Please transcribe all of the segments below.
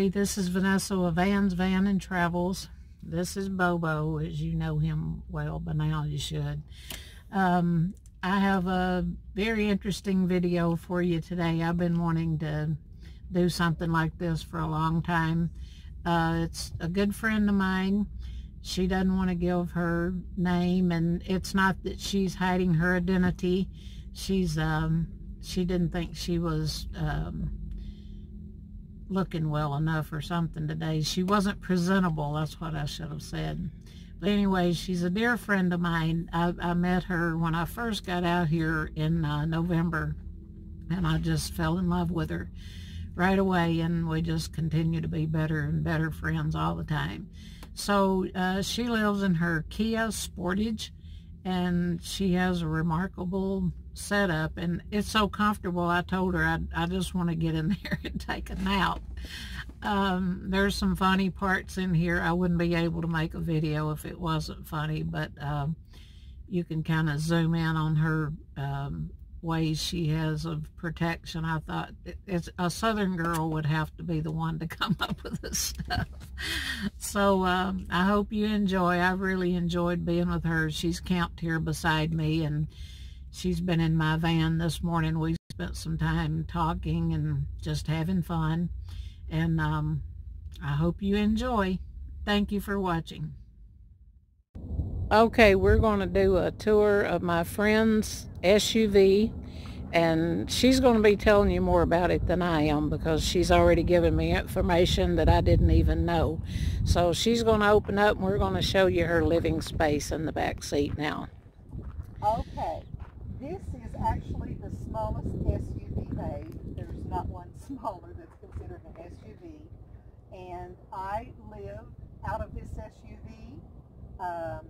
Everybody, this is Vanessa of Vans Van and Travels. This is Bobo, as you know him well by now, you should. Um, I have a very interesting video for you today. I've been wanting to do something like this for a long time. Uh, it's a good friend of mine. She doesn't want to give her name, and it's not that she's hiding her identity. She's, um, she didn't think she was, um, looking well enough or something today. She wasn't presentable, that's what I should have said. But anyway, she's a dear friend of mine. I, I met her when I first got out here in uh, November, and I just fell in love with her right away, and we just continue to be better and better friends all the time. So uh, she lives in her Kia Sportage, and she has a remarkable setup and it's so comfortable I told her I, I just want to get in there and take a nap. Um, there's some funny parts in here. I wouldn't be able to make a video if it wasn't funny but um, you can kind of zoom in on her um, ways she has of protection. I thought it's a southern girl would have to be the one to come up with this stuff. So um, I hope you enjoy. I really enjoyed being with her. She's camped here beside me and she's been in my van this morning. We spent some time talking and just having fun. And um, I hope you enjoy. Thank you for watching. Okay, we're going to do a tour of my friend's SUV. And she's going to be telling you more about it than I am because she's already given me information that I didn't even know. So she's going to open up and we're going to show you her living space in the back seat now. Okay. This is actually the smallest SUV made. There's not one smaller that's considered an SUV. And I live out of this SUV. Um,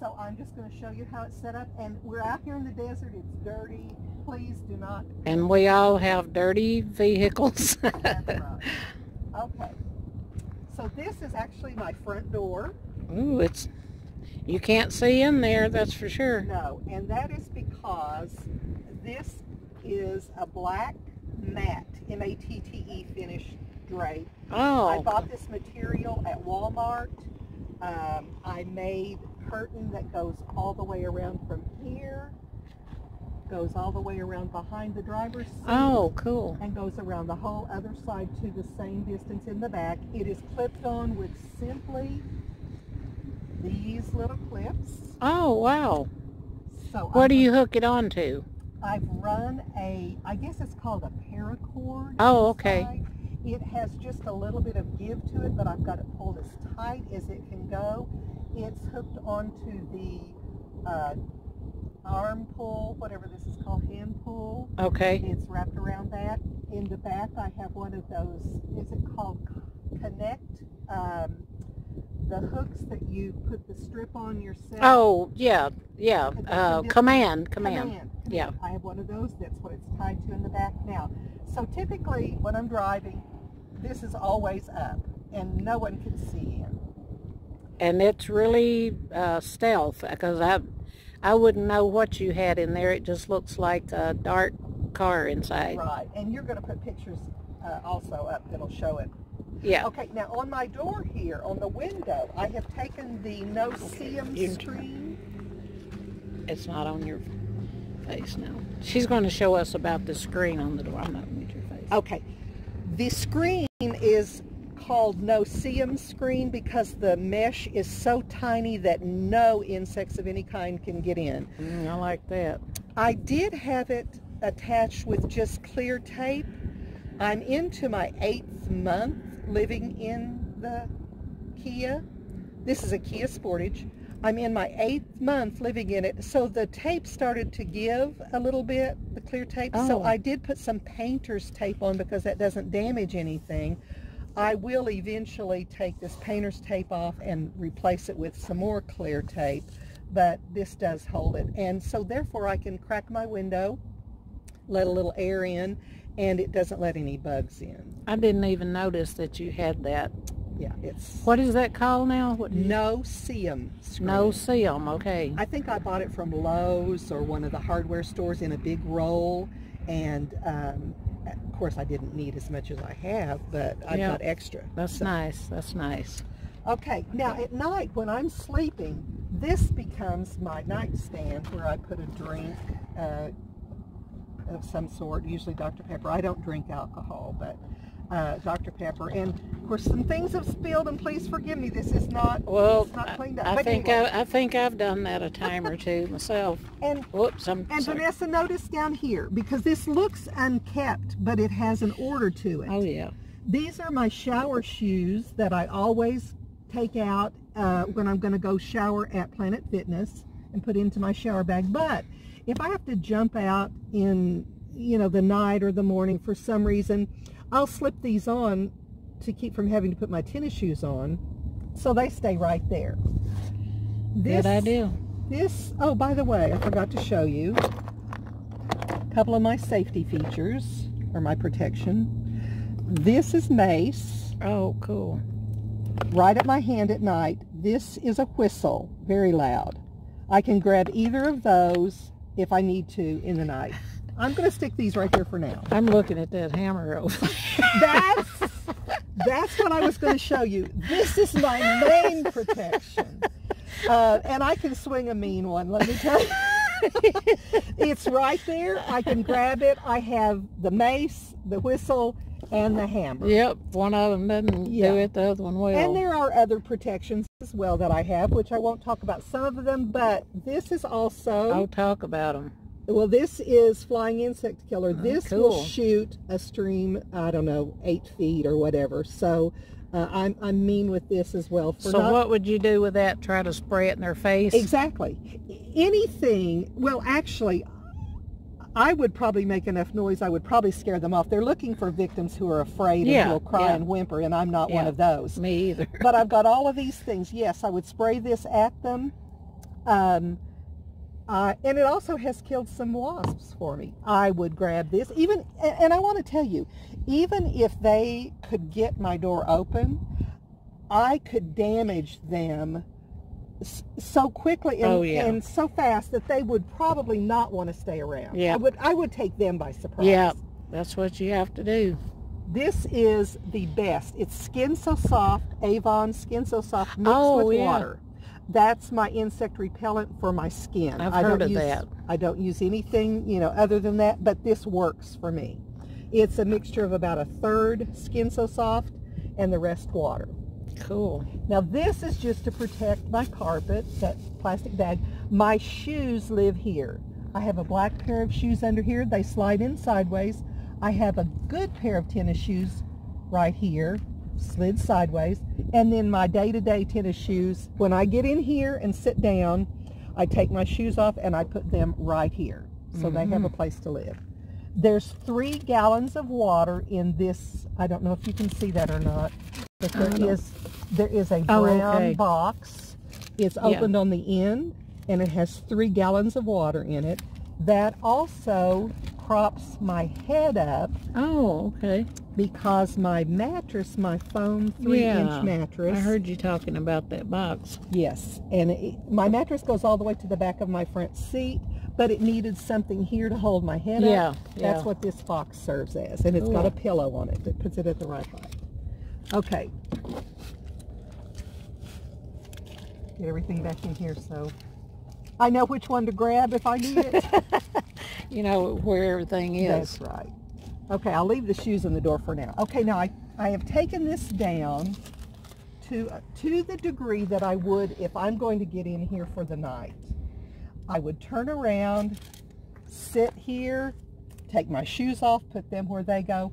so I'm just going to show you how it's set up. And we're out here in the desert. It's dirty. Please do not. And we all have dirty vehicles. That's right. Okay. So this is actually my front door. Ooh, it's you can't see in there, that's for sure. No, and that is because this is a black matte, M-A-T-T-E finished drape. Oh. I bought this material at Walmart. Um, I made curtain that goes all the way around from here, goes all the way around behind the driver's seat. Oh, cool. And goes around the whole other side to the same distance in the back. It is clipped on with simply these little clips. Oh, wow. So what i do you hook it on to? I've run a, I guess it's called a paracord. Oh, okay. It has just a little bit of give to it, but I've got it pulled as tight as it can go. It's hooked onto the uh, arm pull, whatever this is called, hand pull. Okay. It's wrapped around that. In the back, I have one of those, is it called Connect? Um, the hooks that you put the strip on yourself. Oh, yeah, yeah. Uh, command, command, command. Yeah. I have one of those. That's what it's tied to in the back now. So typically when I'm driving, this is always up and no one can see in. And it's really uh, stealth because I, I wouldn't know what you had in there. It just looks like a dark car inside. Right. And you're going to put pictures uh, also up that'll show it yeah. Okay, now on my door here, on the window, I have taken the no-see-um screen. It's not on your face now. She's going to show us about the screen on the door. I'm not going to your face. Okay. The screen is called no-see-um screen because the mesh is so tiny that no insects of any kind can get in. Mm, I like that. I did have it attached with just clear tape. I'm into my eighth month living in the Kia. This is a Kia Sportage. I'm in my eighth month living in it, so the tape started to give a little bit, the clear tape. Oh. So I did put some painter's tape on because that doesn't damage anything. I will eventually take this painter's tape off and replace it with some more clear tape, but this does hold it. And so therefore I can crack my window, let a little air in, and it doesn't let any bugs in. I didn't even notice that you had that. Yeah, it's... What is that called now? What No-see-um No-see-um, okay. I think I bought it from Lowe's or one of the hardware stores in a big roll, and um, of course, I didn't need as much as I have, but Yeah. got extra. That's So- nice. That's nice. Okay, now at night when I'm sleeping, this becomes my nightstand where I put a drink uh, of some sort, usually Dr. Pepper. I don't drink alcohol, but uh, Dr. Pepper. And of course, some things have spilled, and please forgive me. This is not Well, it's not I, cleaned up. I think anyway, I, I think I've done that a time or two myself. and Whoops, I'm and sorry. Vanessa, notice down here because this looks unkept, but it has an order to it. Oh yeah. These are my shower shoes that I always take out uh, when I'm going to go shower at Planet Fitness and put into my shower bag. But if I have to jump out in, you know, the night or the morning for some reason, I'll slip these on to keep from having to put my tennis shoes on. So they stay right there. Good idea. This, oh, by the way, I forgot to show you a couple of my safety features or my protection. This is mace Oh, cool. right at my hand at night. This is a whistle, very loud. I can grab either of those if I need to in the night. I'm going to stick these right here for now. I'm looking at that hammer over. That's that's what I was going to show you. This is my main protection, uh, and I can swing a mean one. Let me tell you, it's right there. I can grab it. I have the mace, the whistle, and the hammer. yep, one of them doesn't Yeah. do it, the other one will. And there are other protections as well that I have, which I won't talk about some of them, but this is also I'll talk about them. Well, this is flying insect killer. Oh, this will shoot a stream, I don't know, eight feet or whatever. So uh, I'm, I'm mean with this as well. For So not, what would you do with that? Try to spray it in their face? Exactly. Anything, well, actually, I would probably make enough noise. I would probably scare them off. They're looking for victims who are afraid Yeah, and who will cry yeah. and whimper, and I'm not one of those. Me either. but I've got all of these things. Yes, I would spray this at them. Um, uh, and it also has killed some wasps for me. I would grab this, even, and, I want to tell you, even if they could get my door open, I could damage them so quickly and, Oh, yeah. and so fast that they would probably not want to stay around. Yeah. I would, I would take them by surprise. Yeah, that's what you have to do. This is the best. It's Skin So Soft, Avon Skin So Soft mixed Oh, with yeah. water. That's my insect repellent for my skin. I've I heard don't of use, that. I don't use anything, you know, other than that, but this works for me. It's a mixture of about a third Skin So Soft and the rest water. Cool. Now this is just to protect my carpet, that plastic bag. My shoes live here. I have a black pair of shoes under here. They slide in sideways. I have a good pair of tennis shoes right here, slid sideways. And then my day-to-day tennis shoes, when I get in here and sit down, I take my shoes off and I put them right here. So they have a mm-hmm. place to live. There's three gallons of water in this. I don't know if you can see that or not, but there is there is a Oh, brown okay. box. It's Yeah. opened on the end, and it has three gallons of water in it. That also props my head up Oh, okay. because my mattress, my foam three-inch mattress. I heard you talking about that box. Yes, and it, my mattress goes all the way to the back of my front seat, but it needed something here to hold my head Yeah, up. Yeah. That's what this box serves as, and it's got a pillow on it that puts it at the right height. Okay. Get everything back in here so I know which one to grab if I need it. You know where everything is. That's right. Okay, I'll leave the shoes in the door for now. Okay, now I, I have taken this down to, to the degree that I would if I'm going to get in here for the night. I would turn around, sit here, take my shoes off, put them where they go,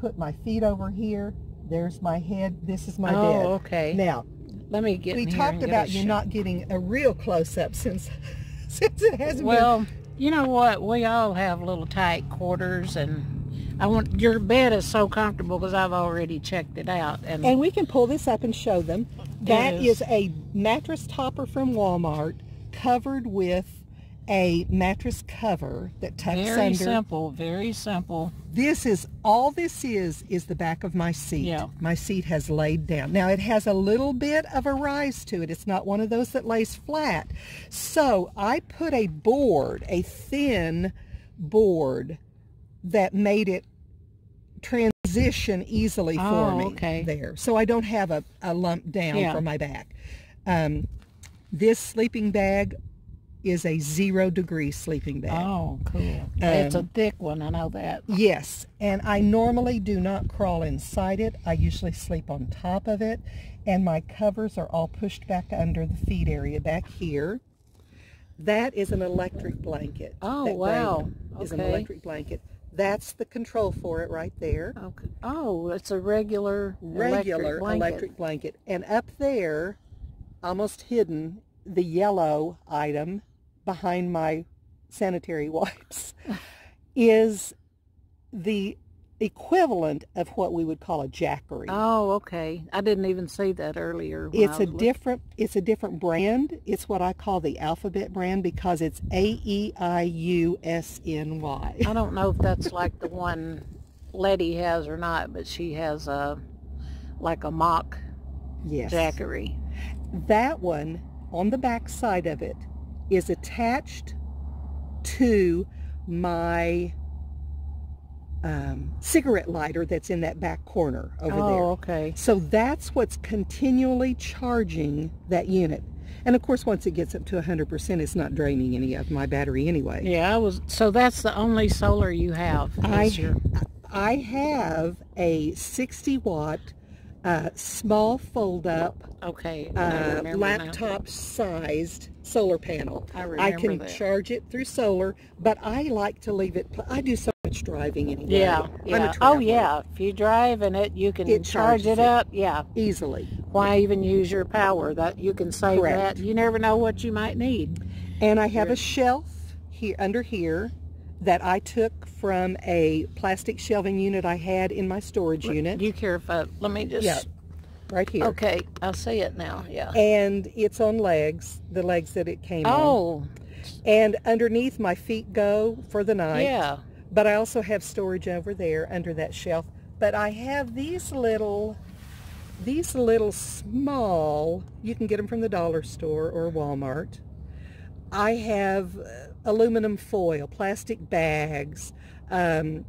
put my feet over here. There's my head. This is my bed. oh, bed. okay. Now, Let me get we talked about you shot. not getting a real close-up since, since it hasn't been Well, you know what? We all have little tight quarters, and I want your bed is so comfortable because I've already checked it out, and, And we can pull this up and show them. That is. is a mattress topper from Walmart covered with a mattress cover that tucks very under. simple, very simple. This is all this is is the back of my seat. Yeah. My seat has laid down. Now it has a little bit of a rise to it. It's not one of those that lays flat. So I put a board, a thin board that made it transition easily for Oh, me okay. there. So I don't have a, a lump down Yeah. from my back. Um, this sleeping bag is a zero degree sleeping bag. Oh, cool. it's a Um, thick one. I know that. Yes, and I normally do not crawl inside it. I usually sleep on top of it, and my covers are all pushed back under the feet area back here. That is an electric blanket. Oh, That wow. Is an electric blanket. That's the control for it right there. Okay. Oh, it's a regular Regular electric blanket. electric blanket. And up there, almost hidden, the yellow item behind my sanitary wipes is the equivalent of what we would call a Jackery. Oh, okay. I didn't even see that earlier. it's a was look- different it's a different brand. It's what I call the alphabet brand because it's A E I U S N Y. I don't know if that's like the one Letty has or not, but she has a like a mock Yes. Jackery. That one on the back side of it is attached to my um, cigarette lighter that's in that back corner over oh, there. Oh, okay. So that's what's continually charging that unit. And of course, once it gets up to 100%, it's not draining any of my battery anyway. Yeah, I was. So that's the only solar you have. I, your- I have a 60 watt uh, small fold up okay. Uh, remember laptop sized solar panel. I I can that. charge it through solar, but I like to leave it. I do so much driving anyway. Yeah, yeah. Oh, yeah. If you drive in it, you can It charge it it. up. Yeah. Easily. Why even use your power? That you can save Correct. that. You never know what you might need. And I have a shelf here under here that I took from a plastic shelving unit I had in my storage unit. Do You care if I, let me just. Yeah. right here. Okay, I'll see it now. Yeah. And it's on legs, the legs that it came on. Oh, And underneath my feet go for the night. yeah. But I also have storage over there under that shelf. But I have these little, these little small, you can get them from the dollar store or Walmart. I have uh, aluminum foil, plastic bags, um,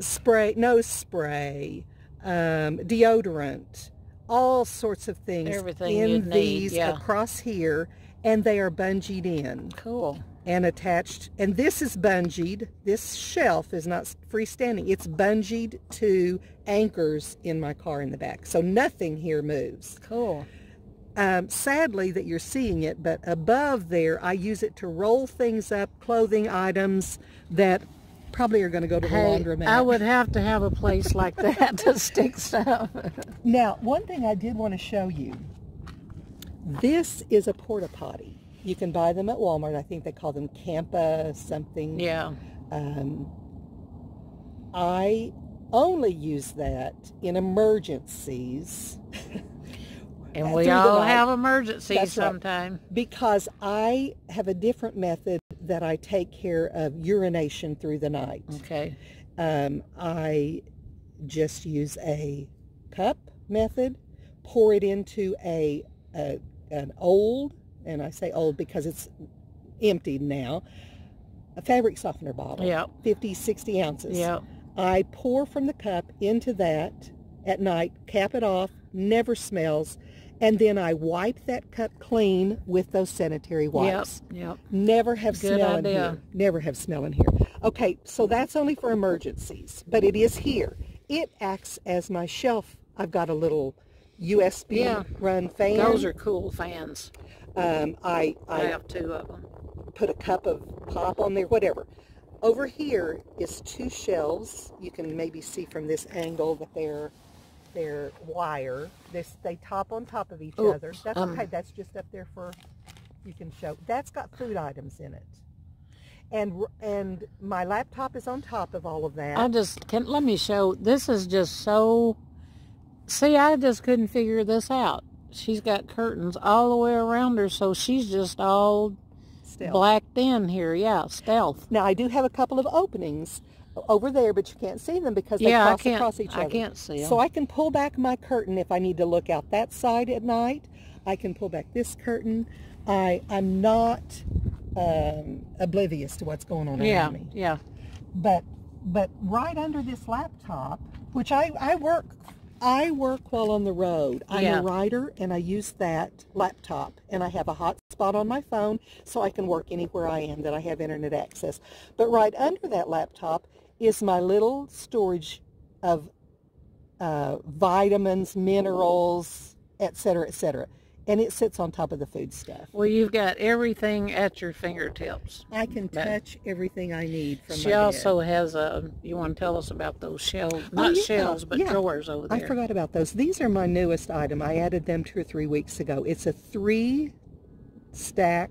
spray, nose spray, um, deodorant, all sorts of things Everything in you'd need, these yeah. across here, and they are bungeed in Cool. and attached. And this is bungeed. This shelf is not freestanding. It's bungeed to anchors in my car in the back. So nothing here moves. Cool. Um, sadly that you're seeing it, but above there, I use it to roll things up, clothing items that probably are going to go to the Hey, laundromat. I would have to have a place like that to stick stuff. Now, one thing I did want to show you. This is a porta potty. You can buy them at Walmart. I think they call them Campa something. yeah. Um, I only use that in emergencies And we all have emergencies That's right. sometime. because I have a different method that I take care of urination through the night. Okay. Um, I just use a cup method, pour it into a, a an old, and I say old because it's emptied now, a fabric softener bottle, Yeah. 50, 60 ounces. Yeah. I pour from the cup into that at night, cap it off, never smells, and then I wipe that cup clean with those sanitary wipes. Yep. Never have Good smell in idea. here. Never have smell in here. Okay, so that's only for emergencies, but it is here. It acts as my shelf. I've got a little USB Yeah. run fan. Those are cool fans. um, I, I I have two of them. put a cup of pop on there, whatever. Over here is two shelves. You can maybe see from this angle that they're they're wire. This they top on top of each Oh, other. That's um, okay. That's just up there for you can show. That's got food items in it. And and my laptop is on top of all of that. I just can let me show. This is just so. See, I just couldn't figure this out. She's got curtains all the way around her, so she's just all Stealth. blacked in here. Yeah, stealth. Now I do have a couple of openings over there, but you can't see them because they yeah, I cross can't. across each I other. can't see 'em. So I can pull back my curtain if I need to look out that side at night. I can pull back this curtain. I I'm not um, oblivious to what's going on yeah, around me. yeah. But but right under this laptop, which I, I work I work while on the road. I'm Yeah. a writer and I use that laptop and I have a hotspot on my phone so I can work anywhere I am that I have internet access. But right under that laptop is my little storage of uh, vitamins, minerals, et cetera, et cetera. And it sits on top of the food stuff. Well, you've got everything at your fingertips. I can touch everything I need from She my bed. also has a, you want to tell us about those shelves, not Oh, yeah, shelves, but yeah. drawers over there. I forgot about those. These are my newest item. I added them two or three weeks ago. It's a three stack.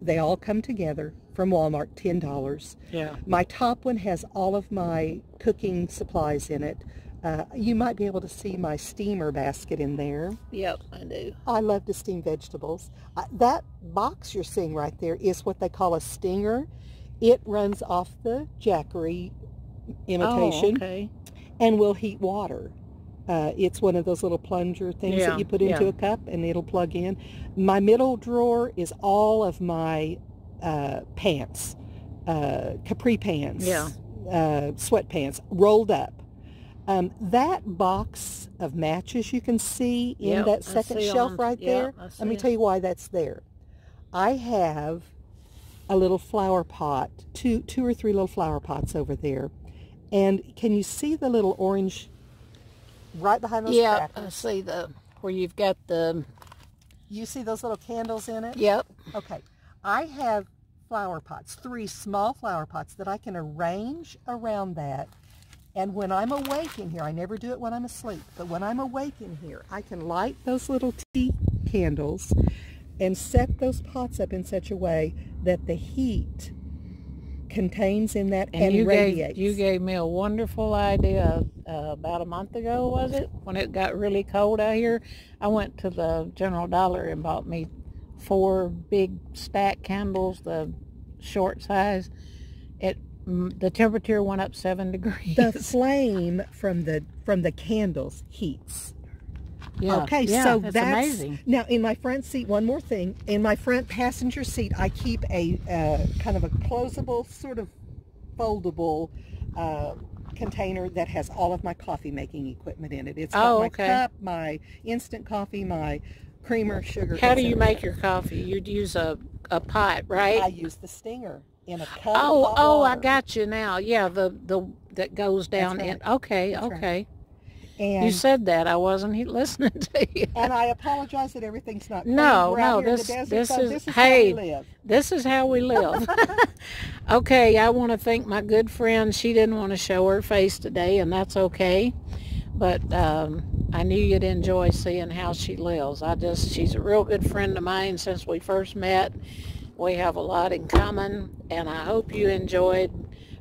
They all come together from Walmart, ten dollars. Yeah. My top one has all of my cooking supplies in it. Uh, you might be able to see my steamer basket in there. Yep, I do. I love to steam vegetables. Uh, that box you're seeing right there is what they call a stinger. It runs off the Jackery imitation Oh, okay. and will heat water. Uh, it's one of those little plunger things Yeah, that you put into yeah. a cup and it'll plug in. My middle drawer is all of my uh, pants, uh, capri pants, Yeah. uh, sweatpants, rolled up. Um, that box of matches you can see in Yep, that second shelf shelf 'em. right Yep, there. Let me 'em. tell you why that's there. I have a little flower pot, two, two or three little flower pots over there. And can you see the little orange right behind those Yeah, I see the, where you've got the, You see those little candles in it? yep. Okay. I have flower pots, three small flower pots that I can arrange around that. And when I'm awake in here, I never do it when I'm asleep, but when I'm awake in here, I can light those little tea candles and set those pots up in such a way that the heat contains in that and, And, you radiates. gave you gave me a wonderful idea uh, about a month ago, was it? When it got really cold out here, I went to the General Dollar and bought me four big stack candles, the short size. It the temperature went up seven degrees. the flame from the from the candles heats. yeah, Okay, yeah, so it's that's amazing. now in my front seat. One more thing, in my front passenger seat, I keep a uh, kind of a closable, sort of foldable uh, container that has all of my coffee making equipment in it. It's got Oh, my cup, my instant coffee, my creamer, sugar. How do you make your coffee? You'd use a a pot, right? I use the stinger in a cup. Oh, oh, I got you now. Yeah, the the that goes down right. in. Okay, That's right. okay. And, You said that. I wasn't he- listening to you. and I apologize that everything's not. No, no, here in the this- desert, this so is- this is hey, how we live. This is how we live. okay, I want to thank my good friend. She didn't want to show her face today, and that's okay. But um, I knew you'd enjoy seeing how she lives. I just, she's a real good friend of mine since we first met. We have a lot in common, and I hope you enjoyed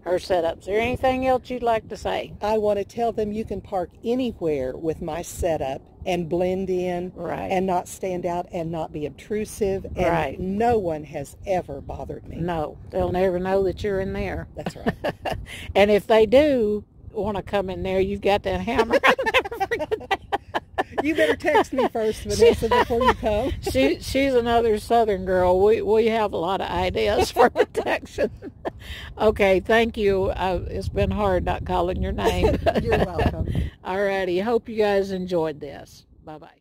her setup. Is there anything else you'd like to say? I want to tell them you can park anywhere with my setup and blend in Right. and not stand out and not be obtrusive. And Right. no one has ever bothered me. no, they'll never know that you're in there. That's right. and if they do want to come in there, you've got that hammer. I'll never that. you better text me first, Vanessa, before you come. she she's another southern girl we we have a lot of ideas for protection okay thank you uh, it's been hard not calling your name You're welcome. all righty hope you guys enjoyed this bye bye